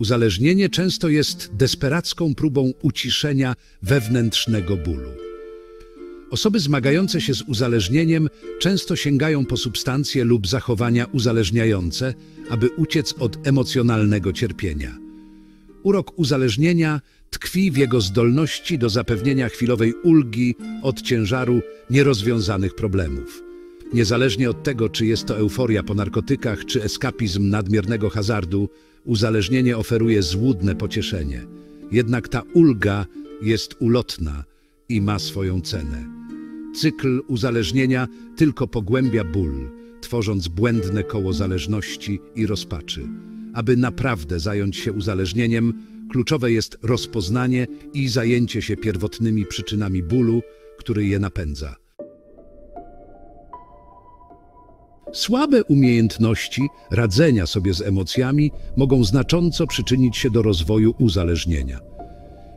Uzależnienie często jest desperacką próbą uciszenia wewnętrznego bólu. Osoby zmagające się z uzależnieniem często sięgają po substancje lub zachowania uzależniające, aby uciec od emocjonalnego cierpienia. Urok uzależnienia tkwi w jego zdolności do zapewnienia chwilowej ulgi od ciężaru nierozwiązanych problemów. Niezależnie od tego, czy jest to euforia po narkotykach, czy eskapizm nadmiernego hazardu, uzależnienie oferuje złudne pocieszenie. Jednak ta ulga jest ulotna i ma swoją cenę. Cykl uzależnienia tylko pogłębia ból, tworząc błędne koło zależności i rozpaczy. Aby naprawdę zająć się uzależnieniem, kluczowe jest rozpoznanie i zajęcie się pierwotnymi przyczynami bólu, który je napędza. Słabe umiejętności radzenia sobie z emocjami mogą znacząco przyczynić się do rozwoju uzależnienia.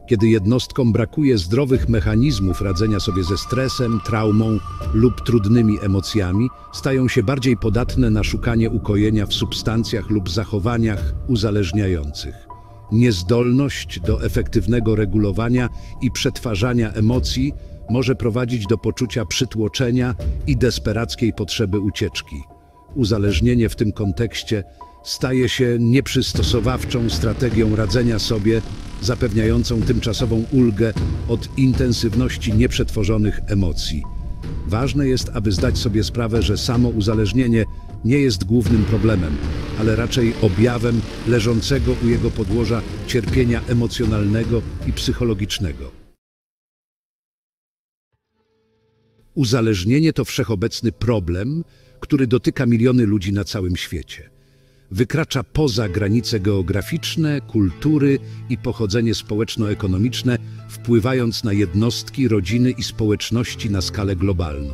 Kiedy jednostkom brakuje zdrowych mechanizmów radzenia sobie ze stresem, traumą lub trudnymi emocjami, stają się bardziej podatne na szukanie ukojenia w substancjach lub zachowaniach uzależniających. Niezdolność do efektywnego regulowania i przetwarzania emocji może prowadzić do poczucia przytłoczenia i desperackiej potrzeby ucieczki. Uzależnienie w tym kontekście staje się nieprzystosowawczą strategią radzenia sobie, zapewniającą tymczasową ulgę od intensywności nieprzetworzonych emocji. Ważne jest, aby zdać sobie sprawę, że samo uzależnienie nie jest głównym problemem, ale raczej objawem leżącego u jego podłoża cierpienia emocjonalnego i psychologicznego. Uzależnienie to wszechobecny problem, który dotyka miliony ludzi na całym świecie. Wykracza poza granice geograficzne, kultury i pochodzenie społeczno-ekonomiczne, wpływając na jednostki, rodziny i społeczności na skalę globalną.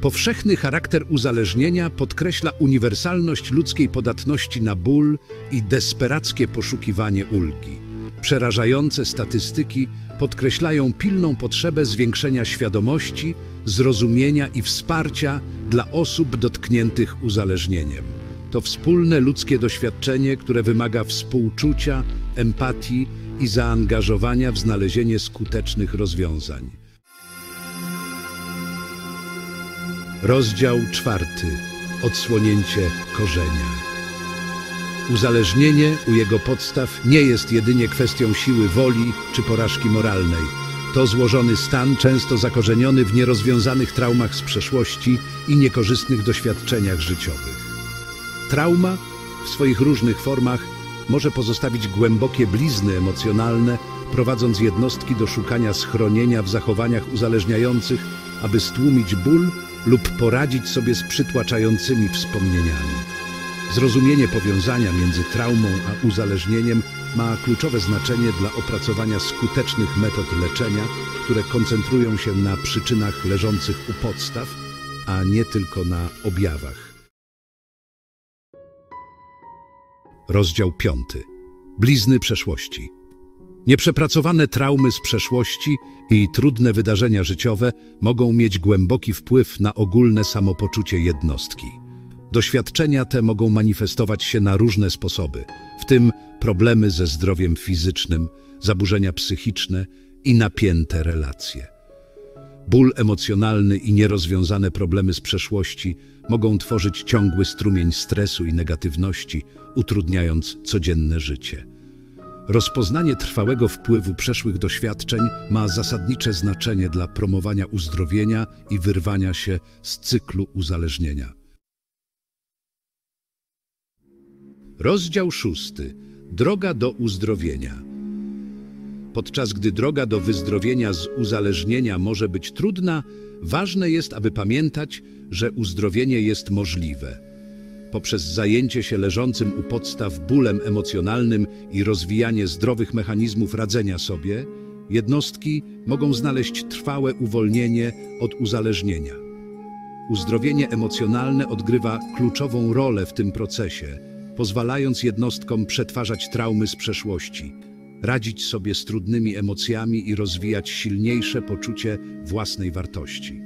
Powszechny charakter uzależnienia podkreśla uniwersalność ludzkiej podatności na ból i desperackie poszukiwanie ulgi. Przerażające statystyki podkreślają pilną potrzebę zwiększenia świadomości, zrozumienia i wsparcia dla osób dotkniętych uzależnieniem. To wspólne ludzkie doświadczenie, które wymaga współczucia, empatii i zaangażowania w znalezienie skutecznych rozwiązań. Rozdział czwarty. Odsłonięcie korzenia. Uzależnienie u jego podstaw nie jest jedynie kwestią siły woli czy porażki moralnej. To złożony stan, często zakorzeniony w nierozwiązanych traumach z przeszłości i niekorzystnych doświadczeniach życiowych. Trauma w swoich różnych formach może pozostawić głębokie blizny emocjonalne, prowadząc jednostki do szukania schronienia w zachowaniach uzależniających, aby stłumić ból lub poradzić sobie z przytłaczającymi wspomnieniami. Zrozumienie powiązania między traumą a uzależnieniem ma kluczowe znaczenie dla opracowania skutecznych metod leczenia, które koncentrują się na przyczynach leżących u podstaw, a nie tylko na objawach. Rozdział 5. Blizny przeszłości. Nieprzepracowane traumy z przeszłości i trudne wydarzenia życiowe mogą mieć głęboki wpływ na ogólne samopoczucie jednostki. Doświadczenia te mogą manifestować się na różne sposoby, w tym problemy ze zdrowiem fizycznym, zaburzenia psychiczne i napięte relacje. Ból emocjonalny i nierozwiązane problemy z przeszłości mogą tworzyć ciągły strumień stresu i negatywności, utrudniając codzienne życie. Rozpoznanie trwałego wpływu przeszłych doświadczeń ma zasadnicze znaczenie dla promowania uzdrowienia i wyrwania się z cyklu uzależnienia. Rozdział szósty. Droga do uzdrowienia. Podczas gdy droga do wyzdrowienia z uzależnienia może być trudna, ważne jest, aby pamiętać, że uzdrowienie jest możliwe. Poprzez zajęcie się leżącym u podstaw bólem emocjonalnym i rozwijanie zdrowych mechanizmów radzenia sobie, jednostki mogą znaleźć trwałe uwolnienie od uzależnienia. Uzdrowienie emocjonalne odgrywa kluczową rolę w tym procesie, pozwalając jednostkom przetwarzać traumy z przeszłości, radzić sobie z trudnymi emocjami i rozwijać silniejsze poczucie własnej wartości.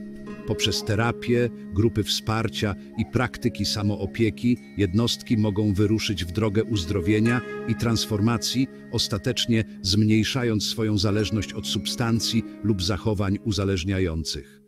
Poprzez terapię, grupy wsparcia i praktyki samoopieki jednostki mogą wyruszyć w drogę uzdrowienia i transformacji, ostatecznie zmniejszając swoją zależność od substancji lub zachowań uzależniających.